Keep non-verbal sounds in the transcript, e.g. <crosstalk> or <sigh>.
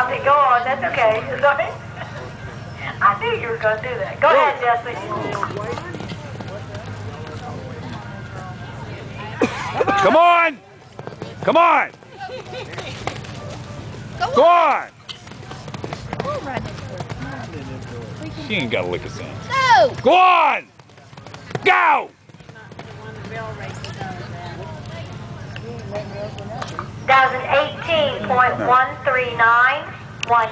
stop it. Go on. That's okay. <laughs> Sorry. I knew you were going to do that. Go ahead, Jesse. Come on! Come on! Go on! Go right next to her. Come on. She ain't got a lick of sense. Go! Go on! Go! That was an 18.139. One